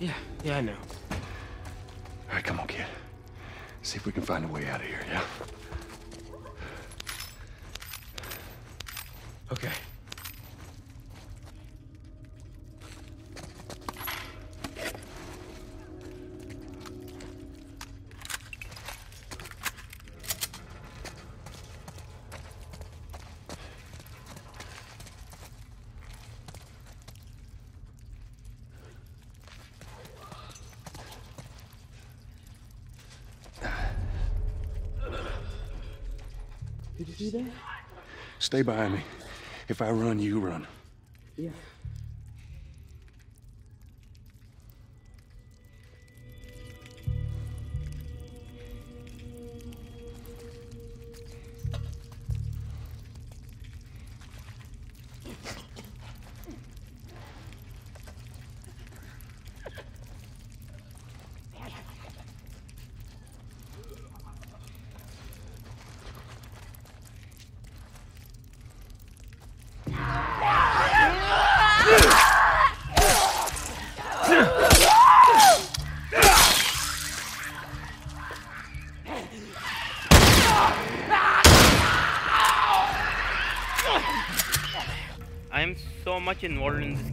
Yeah, yeah, I know. All right, come on, kid. See if we can find a way out of here, yeah? Okay. Did you see that? Stay behind me. If I run, you run. Yeah.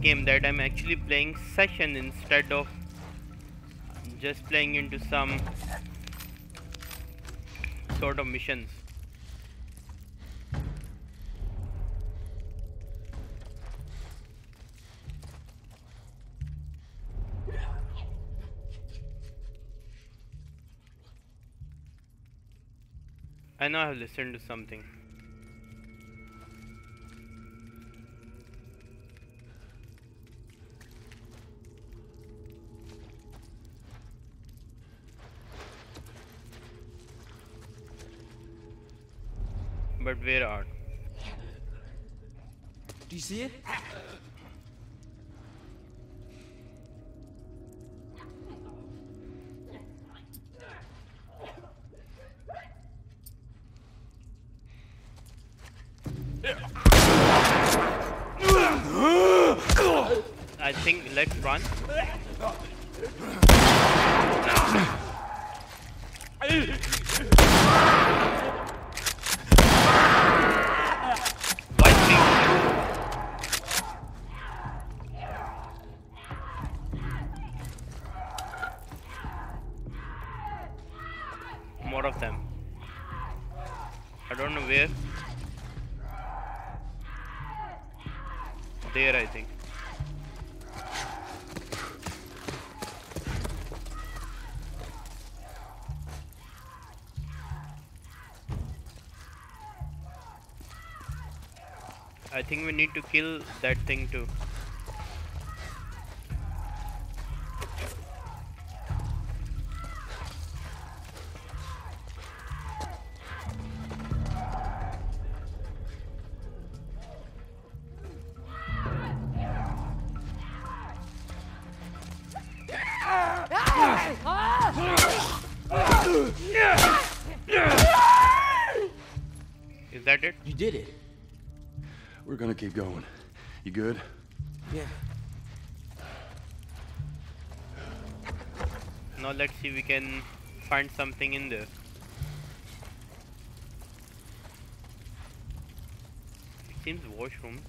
Game that I'm actually playing session instead of just playing into some sort of missions. I know I have listened to something. Where are? Do you see it? I think we need to kill that thing too. Find something in there. It seems washroom.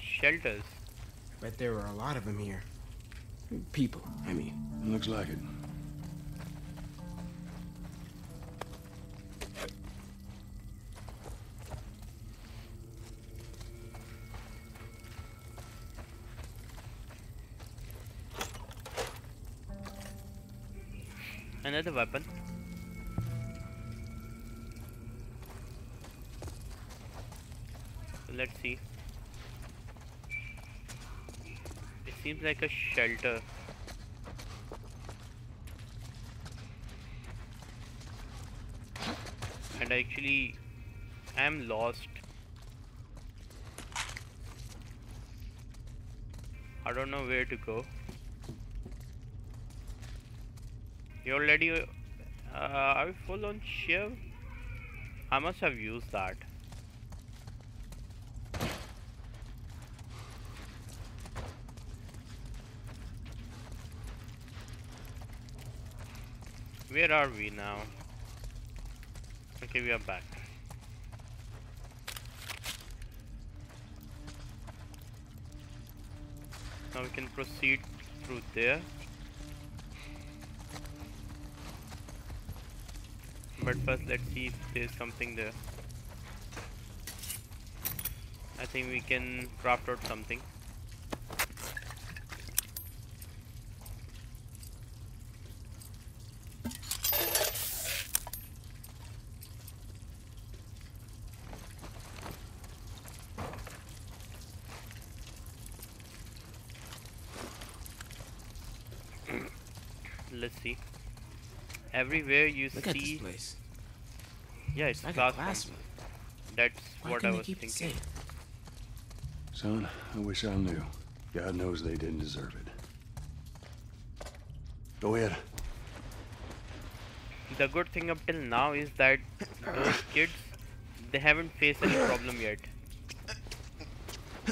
Shelters. Bet there were a lot of them here. People, I mean. Looks like it. Another weapon. Let's see. It seems like a shelter. And I actually am lost. I don't know where to go. You already Uh, are we full on shiv? I must have used that. Where are we now? Okay, we are back. Now we can proceed through there. But first let's see if there's something there. I think we can craft out something. Let's see. Everywhere you Look at this place. yeah, it's It's like a classroom. classroom. That's Why what I was keep it thinking. safe? Son, I wish I knew. God knows they didn't deserve it. Go ahead. The good thing up till now is that those kids they haven't faced any problem yet.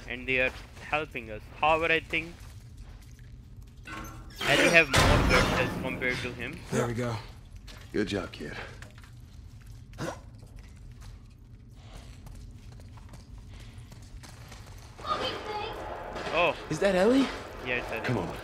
And they are helping us. However I think Ellie have more guts as compared to him. There we go. Good job, kid. Oh, Is that Ellie? yeah, it's Ellie. Come on.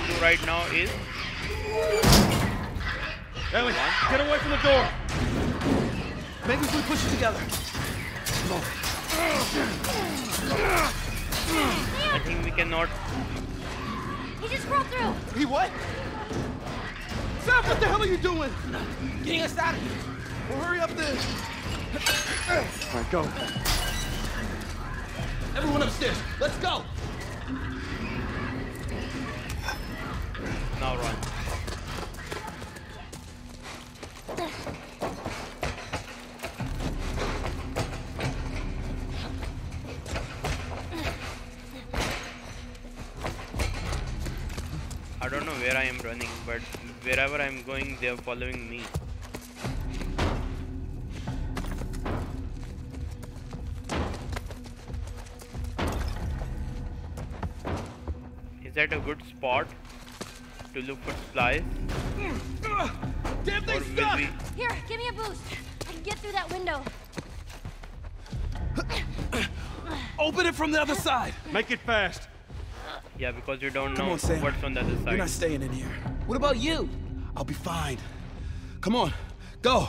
Can do right now is Ellie, get away from the door! Maybe if we push it together. I think we cannot He just crawled through. He what? Sam, what the hell are you doing? Getting us out of here. Well, hurry up then. All right, go. Everyone upstairs. Let's go. Now run. I don't know where I am running, but wherever I'm going, they are following me. Is that a good spot to look for supplies? Damn Or thing will stuck! we Here, give me a boost. I can get through that window. Open it from the other side. Make it fast. Yeah, because you don't Come know on, Sam. what's on the other side. You're not staying in here. What about you? I'll be fine. Come on, go.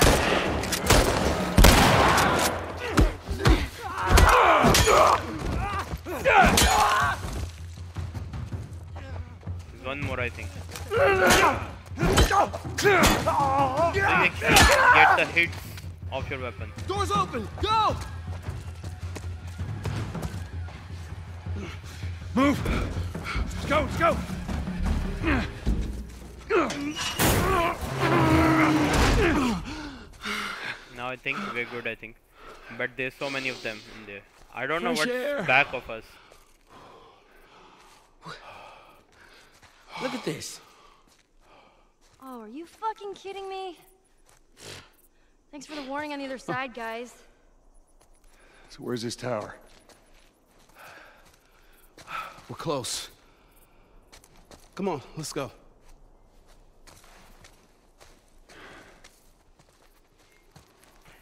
One more, I think. So you actually get the hits of your weapon. Doors open. Go. Move! Let's go, let's go! Now I think we're good, I think. But there's so many of them in there. I don't know Fresh what's air. back of us. Look at this. Oh, are you fucking kidding me? Thanks for the warning on the other oh. side, guys. So where's this tower? We're close. Come on, let's go.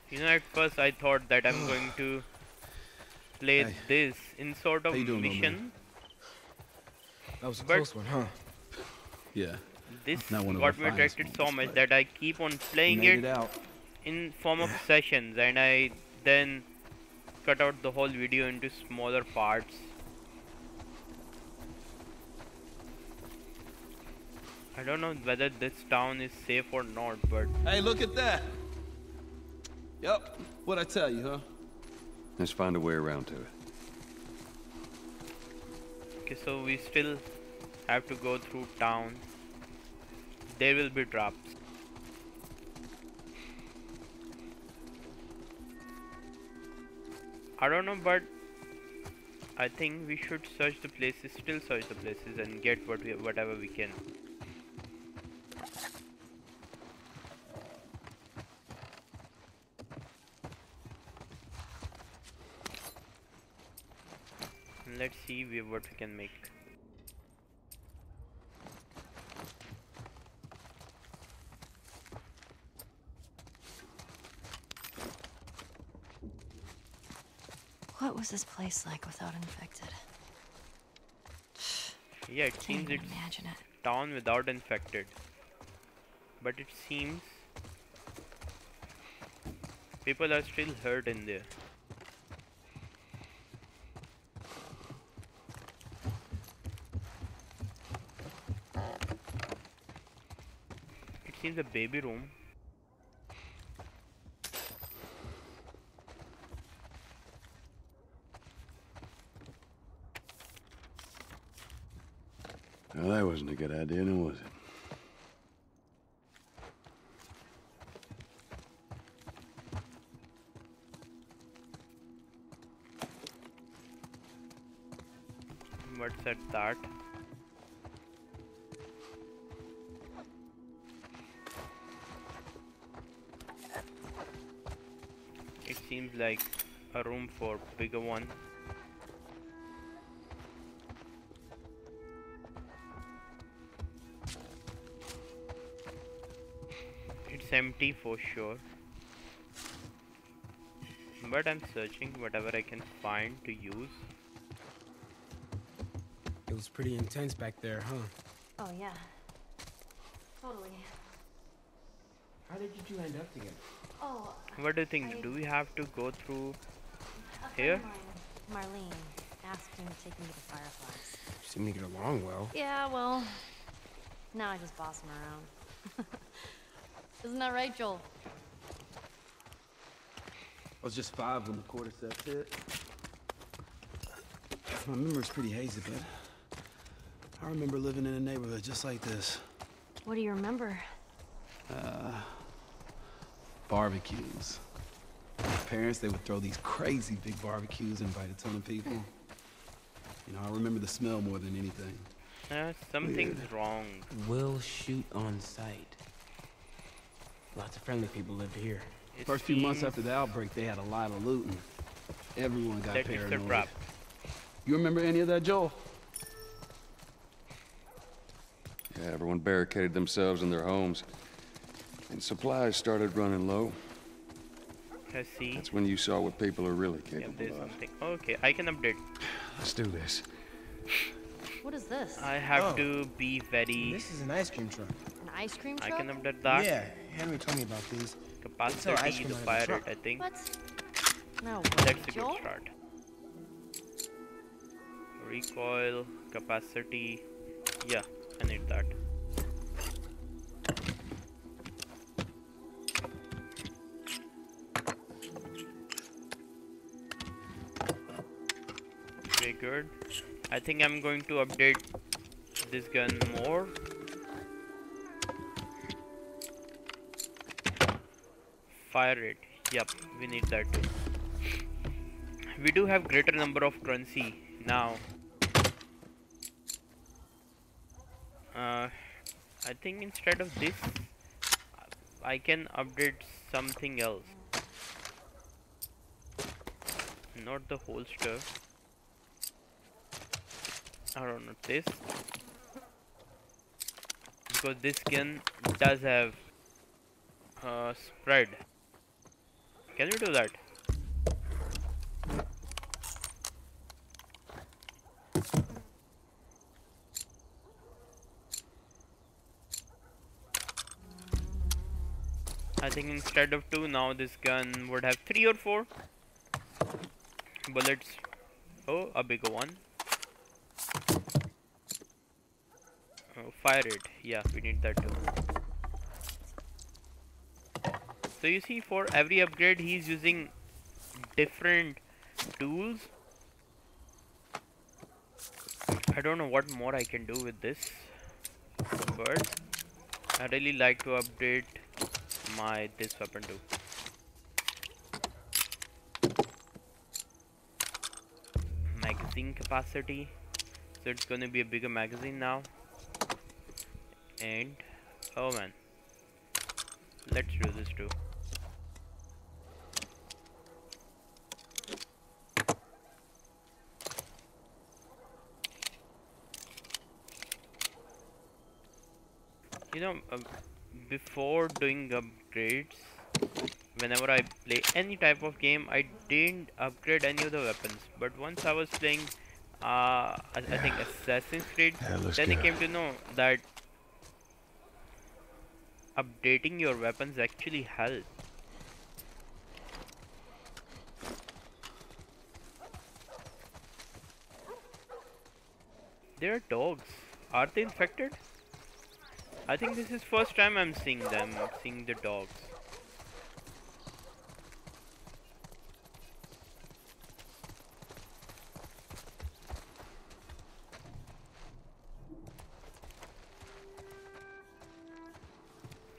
You know, at first I thought that I'm going to play hey. this in sort of mission. That was a but close one, huh? Yeah. This Not got me finest attracted so much that I keep on playing it it out. in form of sessions and I then cut out the whole video into smaller parts. I don't know whether this town is safe or not, but Hey, look at that. Yep. What I tell you, huh? Let's find a way around to it. okay, so we still have to go through town. There will be traps. I don't know, but I think we should search the places, still search the places, and get what we, whatever we can. Let's see what we can make. What was this place like without infected? Yeah, it Can't seems it's imagine it. town without infected. But it seems people are still hurt in there. It seems a baby room. Well, that wasn't a good idea, now was it? What's at that? It seems like a room for bigger one. Empty for sure. But I'm searching whatever I can find to use. It was pretty intense back there, huh? Oh, yeah. Totally. How did you two end up together? Oh, What do you think? I- Do we have to go through a Here? mine, Marlene, asked him to take me to the Fireflies. You seem to get along well. Yeah, well, now I just boss him around. Isn't that right, Joel? I was just five when the cordyceps hit. My memory's pretty hazy, but I remember living in a neighborhood just like this. What do you remember? Barbecues. My parents, they would throw these crazy big barbecues, and invite a ton of people. You know, I remember the smell more than anything. Uh, something's wrong. We'll shoot on sight. Lots of friendly people lived here. It First few months after the outbreak, they had a lot of looting. Everyone got that it's a paranoid. trap. You remember any of that, Joel? Yeah, everyone barricaded themselves in their homes. And supplies started running low. Let's see. That's when you saw what people are really Yeah, capable there's of. something. Okay, I can update. Let's do this. What is this? I have Oh. to be very. This is an ice cream truck. An ice cream I truck? can update that. Yeah, Henry told me about these. Capacity ice cream to out fire it, I think. What? No, That's a Joel? good start. Recoil, capacity. Yeah, I need that. Very good. I think I'm going to update this gun more. Fire rate. Yep, we need that too. We do have greater number of currency now. Uh, I think instead of this, I can update something else. Not the holster. I don't know this. Because this gun does have uh, spread. Can you do that? I think instead of two now this gun would have three or four bullets. Oh, a bigger one. Oh, fire it. Yeah, we need that too. So you see for every upgrade he's using different tools. I don't know what more I can do with this but I really like to update my this weapon too. Magazine capacity. So it's gonna be a bigger magazine now. And oh man. Let's do this too. You know, um, before doing upgrades whenever I play any type of game I didn't upgrade any of the weapons. But once I was playing uh, I, I think Assassin's Creed Yeah, then I came to know that updating your weapons actually help they are dogs. Are they infected I think this is first time I'm seeing them, seeing the dogs.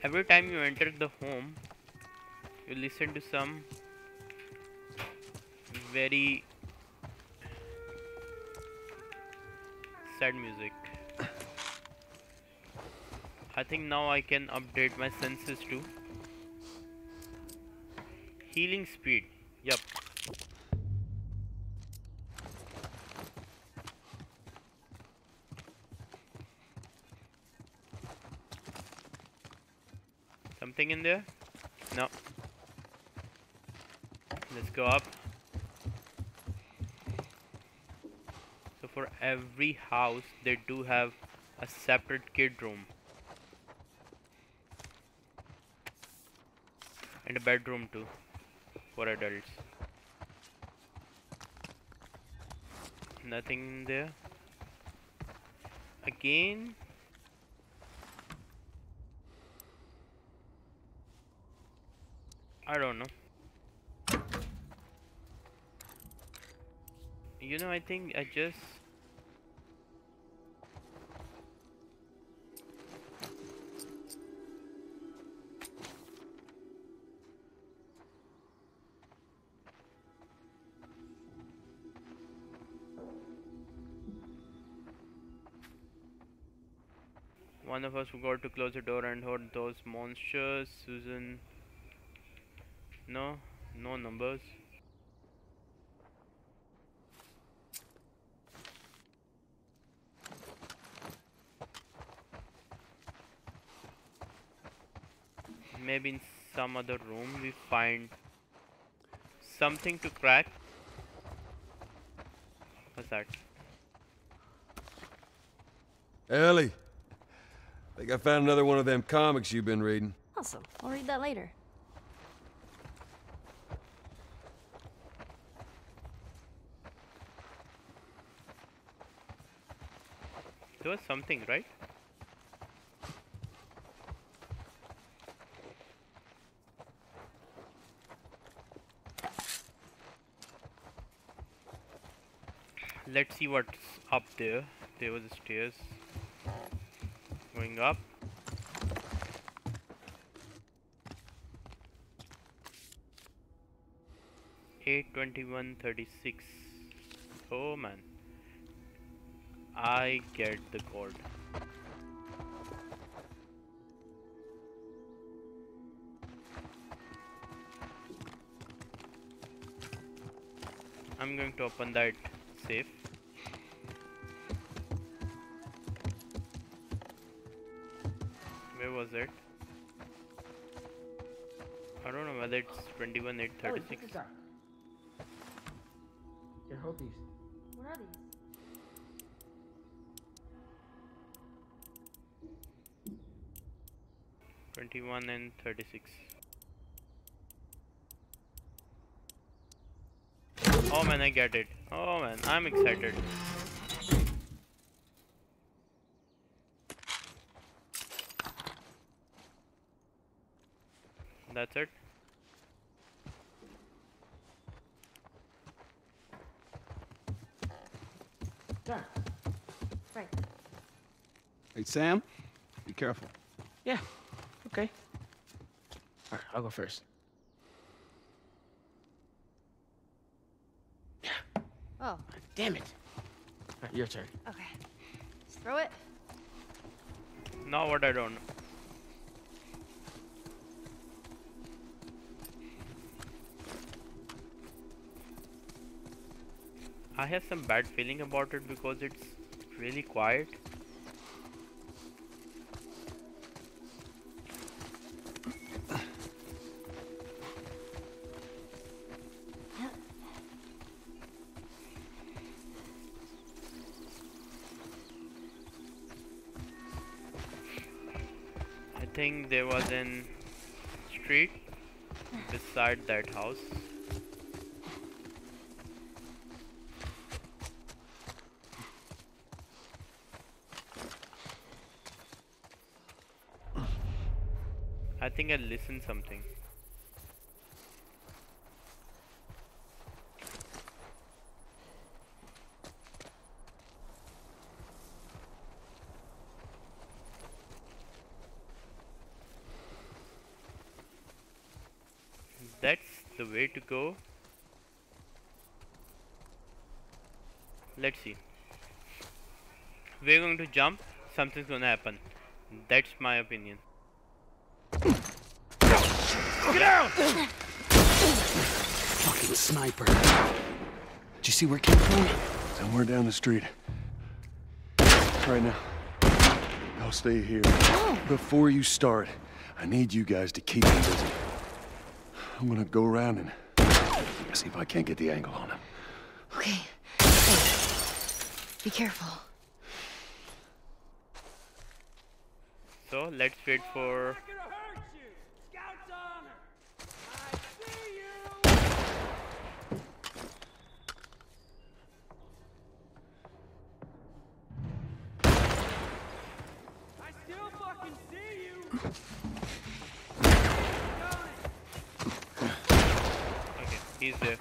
Every time you enter the home, you listen to some very sad music. I think now I can update my senses too. Healing speed. Yup. Something in there? No. Let's go up. So for every house they do have a separate kid room. And a bedroom too for adults. Nothing in there. Again. I don't know. You know I think I just One of us forgot to close the door and heard those monsters. Susan. No, no numbers. Maybe in some other room we find something to crack. What's that? Ellie, think I found another one of them comics you've been reading. Awesome. I'll read that later. There was something, right? Let's see what's up there. There was stairs going up. Eight twenty one thirty six. Oh man. I get the code. I'm going to open that safe. It? I don't know whether it's 21 Ellie, 836. check. Here, hold these. What are these? Twenty-one and thirty-six. Oh man, I get it. Oh man, I'm excited. That's it. John. Frank. Hey, Sam, be careful. Yeah. Okay. All right, I'll go first. Oh, Damn it. All right, your turn. okay. Just throw it. Now what I don't know. I have some bad feeling about it because it's really quiet. Beside that house. I think I listened something. That's the way to go. Let's see. We're going to jump, something's gonna happen. That's my opinion. Get down! Fucking sniper. Did you see where it came from? Somewhere down the street. Right now. I'll stay here. Before you start, I need you guys to keep me busy. I'm gonna go around and see if I can't get the angle on him. Okay. Hey. Be careful. So let's wait for Not gonna hurt you! Scout's honor! I see you! I still fucking see you! okay, he's there.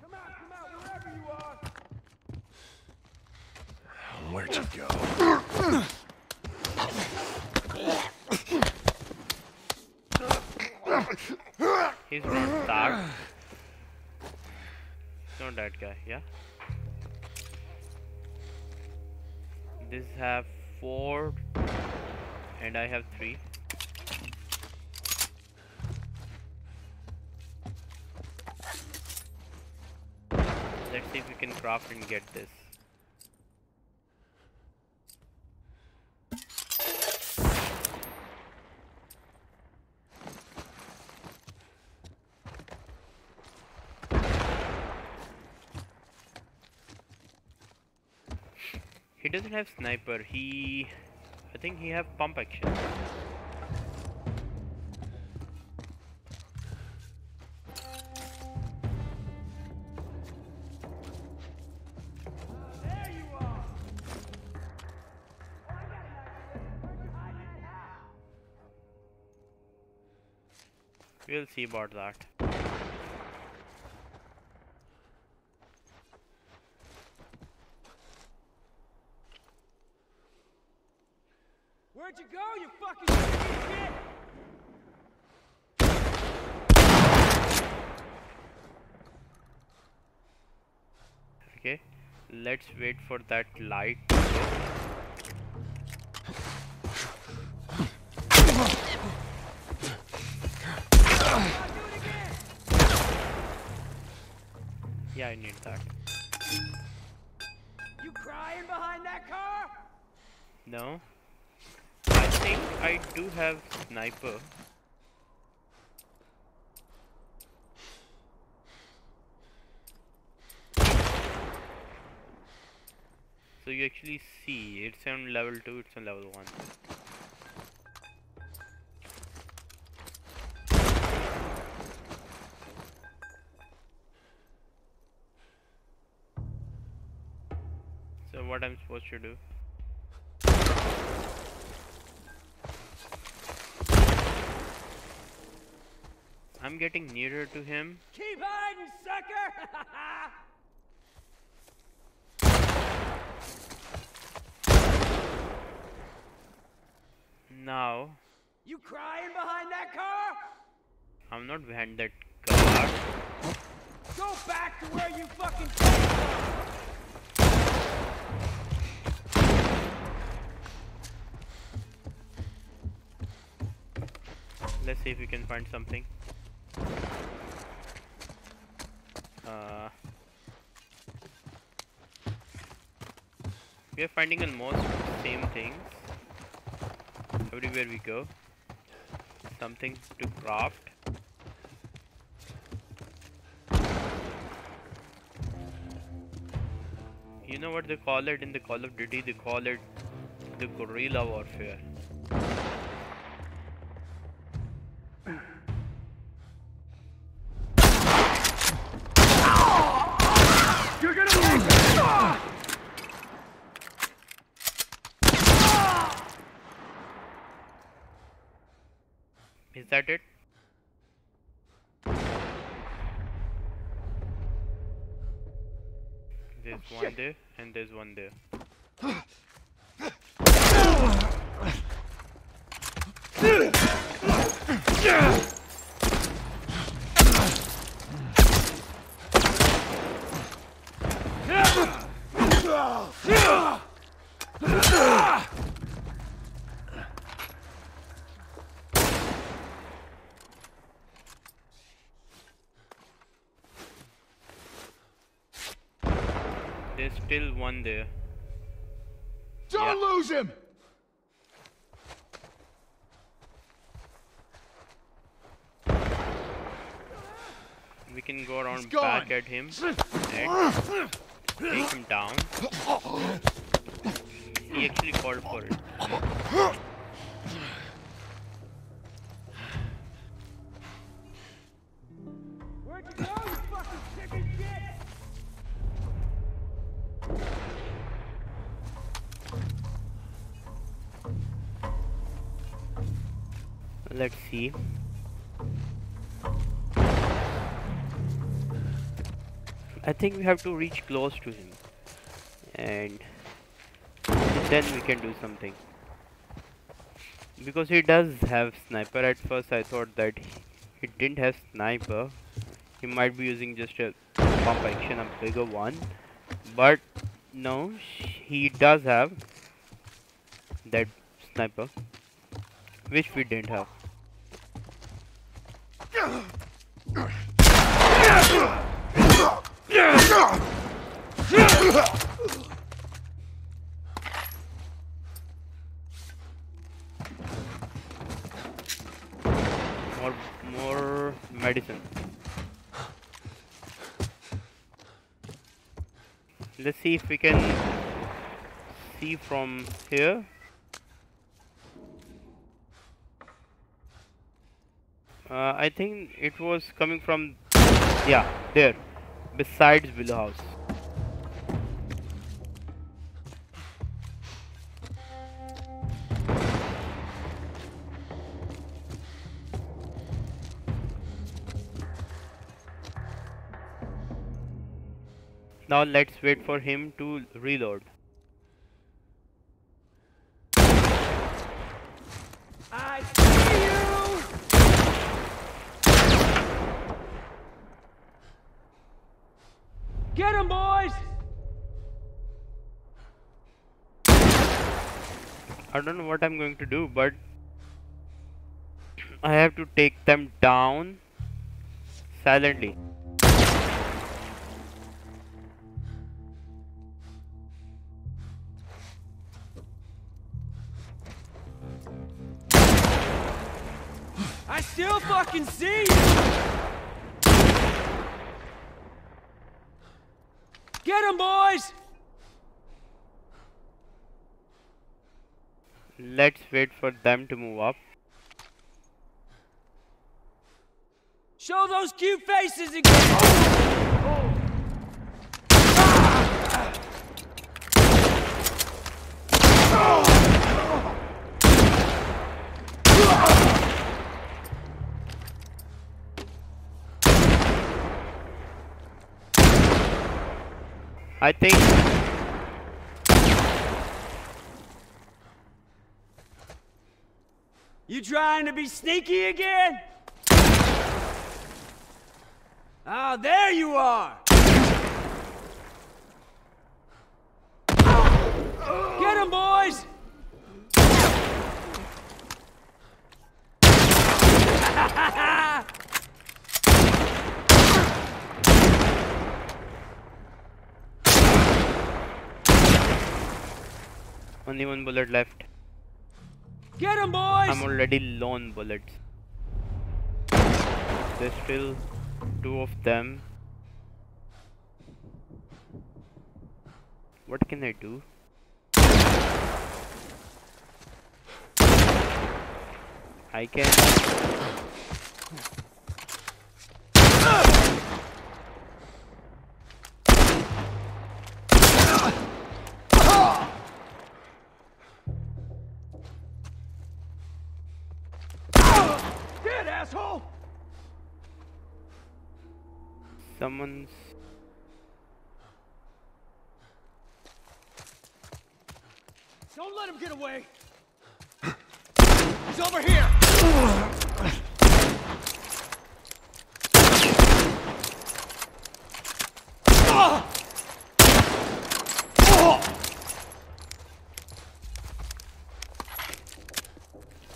Come out, come out, wherever you are! Where'd you go? He's not that. Not that guy, yeah. This have four, and I have three. Let's see if we can craft and get this. He doesn't have sniper. He, I think he have pump action. We'll see about that. Where'd you go, you fucking shit? Okay, let's wait for that light. Yeah, I need that. You crying behind that car? No. I think I do have sniper. So you actually see it's on level 2, it's on level 1. So what I'm supposed to do? I'm getting nearer to him. Keep hiding, sucker! Now, you crying behind that car? I'm not behind that car. Go back to where you fucking came from! Let's see if we can find something. Uh, we are finding almost the same things everywhere we go. Something to craft. You know what they call it in the Call of Duty? They call it the guerrilla warfare. There's oh, one there and there's one there. There's still one there. Don't Yeah. lose him! We can go around back at him and take him down. He actually called for it. See. I think we have to reach close to him. And then we can do something. Because he does have sniper. At first I thought that he, didn't have sniper. He might be using just a pump action, a bigger one. But no, he does have that sniper. Which we didn't have. More, more medicine. Let's see if we can see from here. Uh, I think it was coming from, yeah, there, besides Willow House. Now let's wait for him to reload. I see you! Get him, boys! I don't know what I'm going to do, but I have to take them down silently. I still fucking see you! Get him, boys! Let's wait for them to move up. Show those cute faces again! Oh. Ah. Ah. I think You trying to be sneaky again? Ah, there you are! Get him, boys! only one bullet left. Get him, boys! I'm already low on bullets. There's still two of them. What can I do? I can someone's Don't let him get away! He's over here!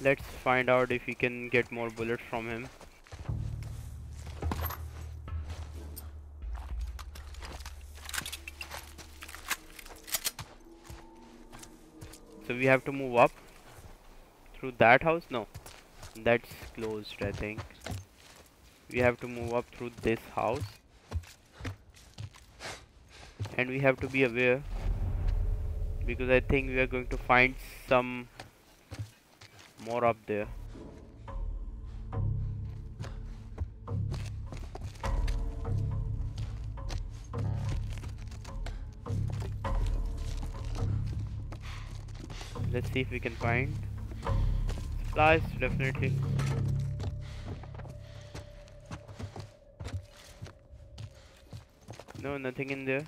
let's find out if we can get more bullets from him. We have to move up through that house? No, that's closed, I think. We have to move up through this house, and we have to be aware because I think we are going to find some more up there. Let's see if we can find supplies, definitely. No, nothing in there.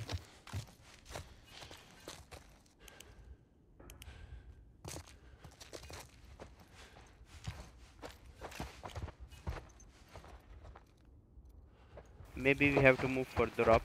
Maybe we have to move further up.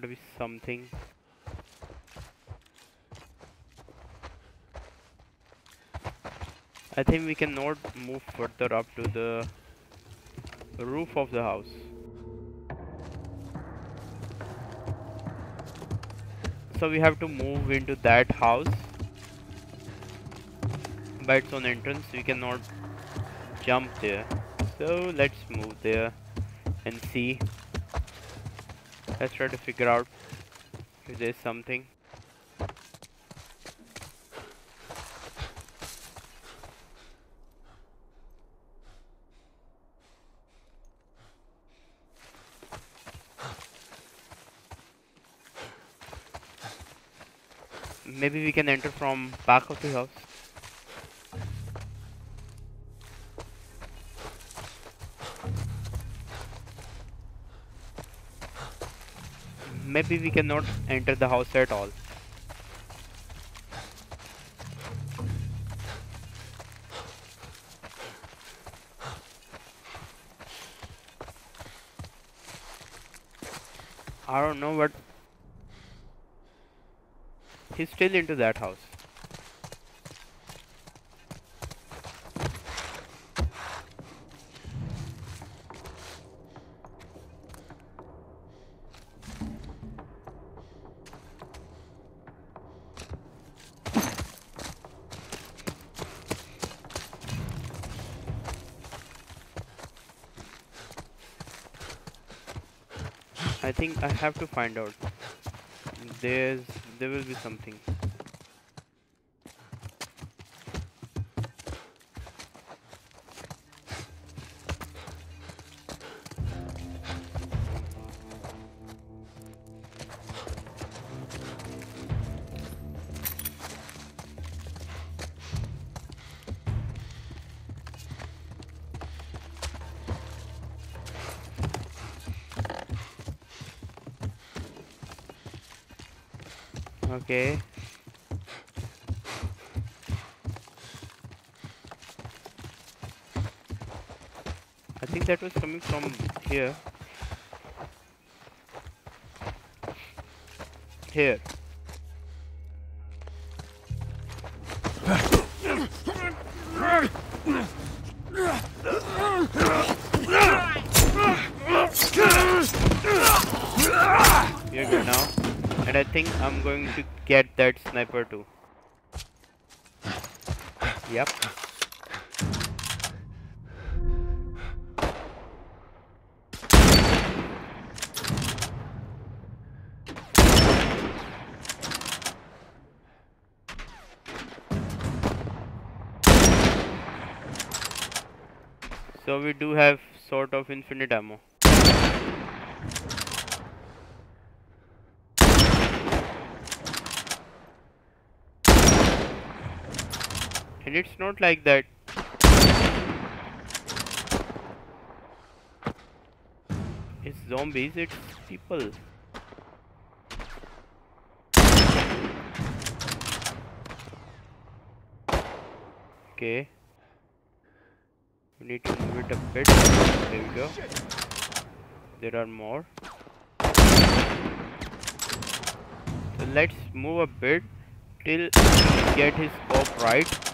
There's got to be something. I think we cannot move further up to the roof of the house. So we have to move into that house by its own entrance. We cannot jump there. So let's move there and see. Let's try to figure out if there's something. Maybe we can enter from back of the house. Maybe we cannot enter the house at all. I don't know what... He's still into that house. I have to find out. There's there will be something. Okay. I think that was coming from here. Here. Think I'm going to get that sniper too. Yep. So we do have sort of infinite ammo. It's not like that. It's zombies, it's people. Okay. We need to move it a bit. There we go. There are more. So let's move a bit till we get his scope right.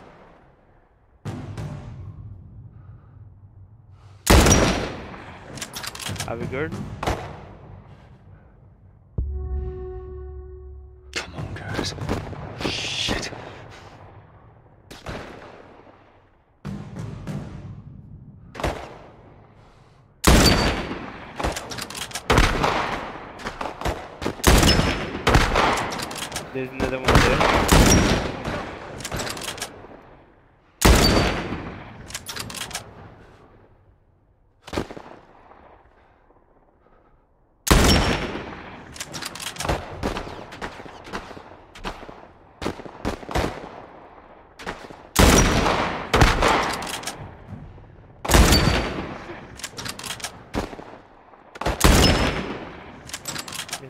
Are we good? Come on, guys. Shit. There's another one there.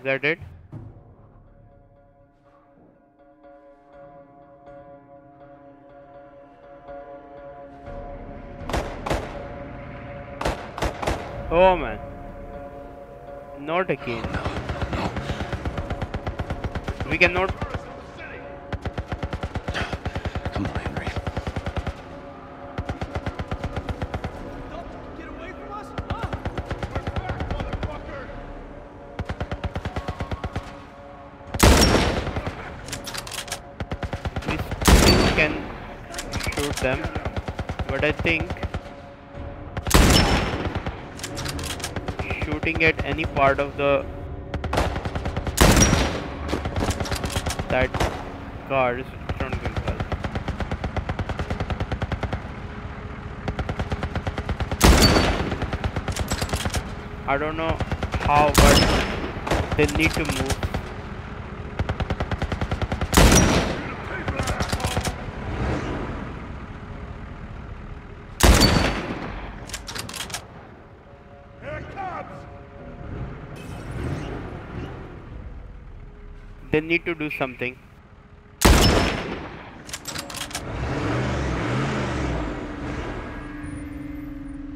It? Oh man. Not again. Oh, we cannot. Think. Shooting at any part of the. That car is not going. I don't know how, but they need to move. They need to do something.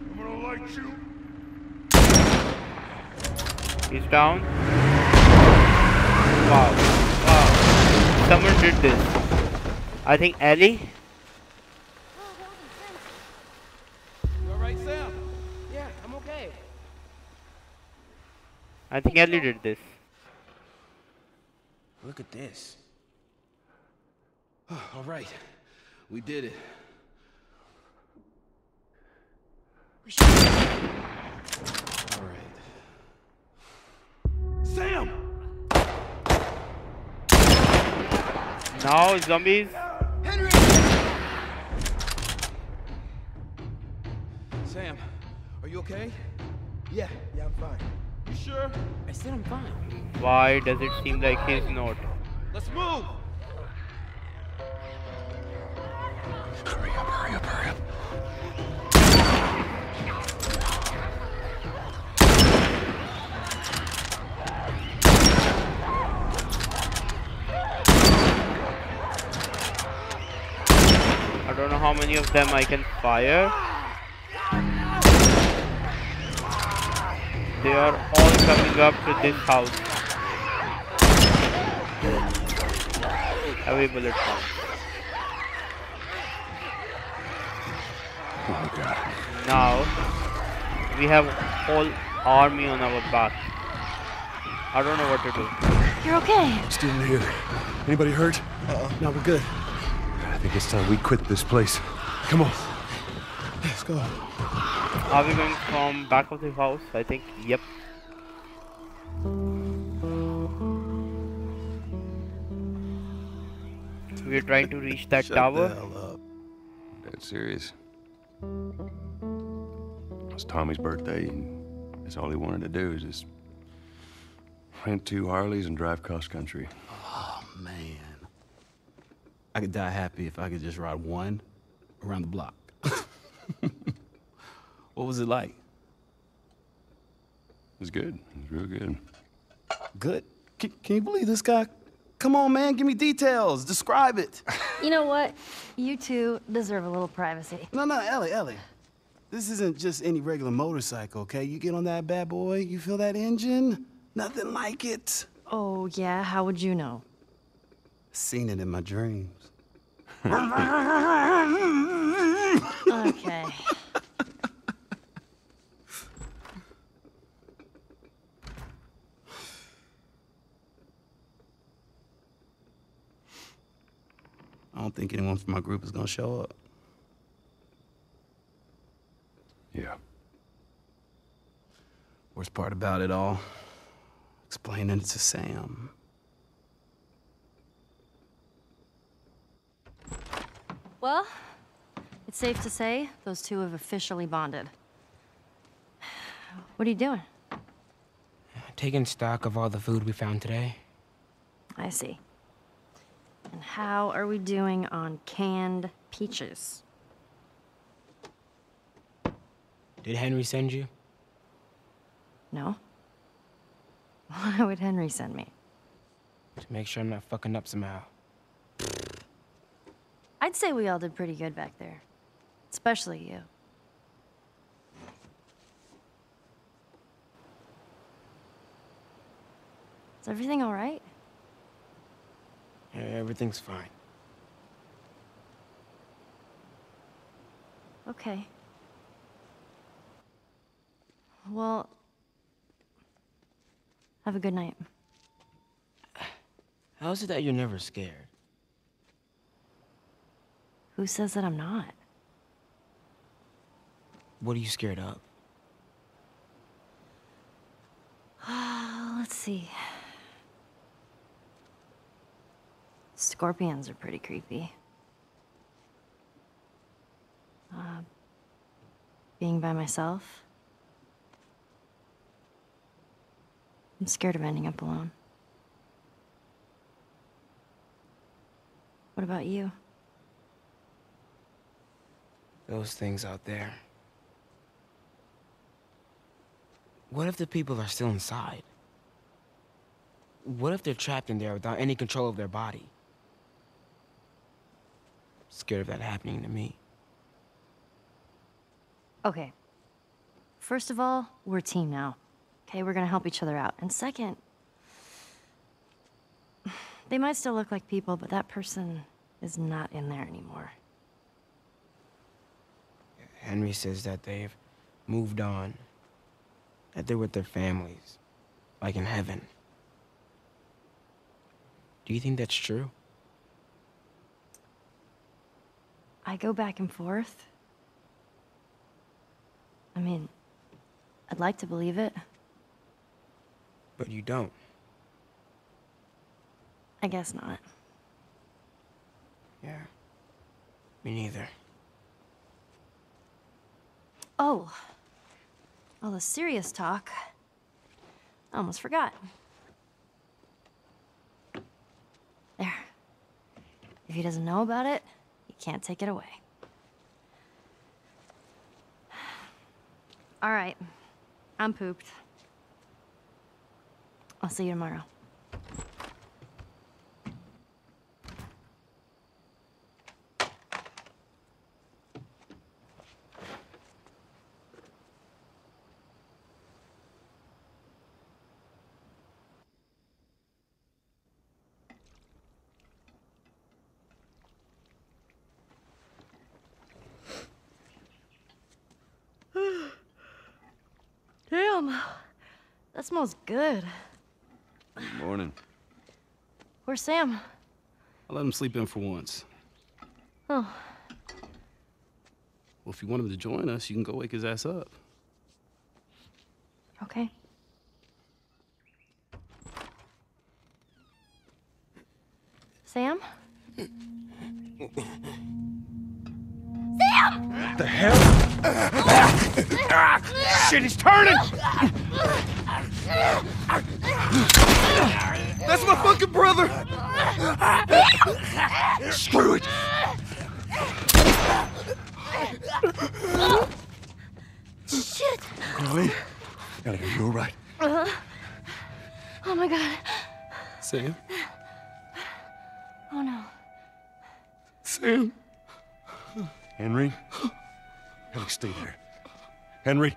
I'm gonna light you! He's down. Wow. Wow. someone did this. I think Ellie. You alright, Sam? Yeah, I'm okay. I think Ellie did this. Look at this. Alright. We did it. We should. Alright. Sam! Now zombies. Henry! Sam, are you okay? Yeah, yeah, I'm fine. You sure? I said I'm fine. Why does it seem like he's not? Let's move! Hurry up, hurry up, hurry up. I don't know how many of them I can fire. They are all coming up to this house. Heavy bullet round. Oh, God. Now we have whole army on our back. I don't know what to do. You're okay. Still here. Anybody hurt? Uh-uh. No, we're good. I think it's time we quit this place. Come on. Let's go. Are we going from back of the house? I think. Yep. We're trying to reach that Shut tower. the hell up. Dead serious. It's Tommy's birthday, and that's all he wanted to do is just rent two Harleys and drive cross country. Oh, man. I could die happy if I could just ride one around the block. What was it like? It was good. It was real good. Good. Can, can you believe this guy? Come on, man. Give me details. Describe it. You know what? You two deserve a little privacy. No, no, Ellie, Ellie. This isn't just any regular motorcycle, okay? You get on that bad boy, you feel that engine? Nothing like it. Oh, yeah? How would you know? Seen it in my dreams. Okay. I don't think anyone from my group is gonna show up. Yeah. Worst part about it all, explaining it to Sam. Well, it's safe to say those two have officially bonded. What are you doing? Taking stock of all the food we found today. I see. And how are we doing on canned peaches? Did Henry send you? No? Why would Henry send me? To make sure I'm not fucking up somehow. I'd say we all did pretty good back there. Especially you. Is everything all right? Yeah, everything's fine. Okay. Well, have a good night. How is it that you're never scared? Who says that I'm not? What are you scared of? Let's see. Scorpions are pretty creepy. Uh, being by myself. I'm scared of ending up alone. What about you? Those things out there. What if the people are still inside? What if they're trapped in there without any control of their body? Scared of that happening to me. Okay. First of all, we're a team now. Okay, we're gonna help each other out. And second, They might still look like people, but that person is not in there anymore. Henry says that they've moved on, that they're with their families, like in heaven. Do you think that's true? I go back and forth. I mean, I'd like to believe it. But you don't. I guess not. Yeah. Me neither. Oh. All the serious talk. I almost forgot. There. If he doesn't know about it, can't take it away. All right. I'm pooped. I'll see you tomorrow. Damn. That smells good. Good Morning. Where's Sam? I let him sleep in for once. Oh, Well, if you want him to join us, you can go wake his ass up. okay. Sam? Sam? The hell? Oh. Shit, he's turning! That's my fucking brother! Screw it! Shit! Chloe? Elliot, you all right? Uh-huh. Oh my god. Sam? Oh no. Sam? Henry? Henry, stay there. Henry?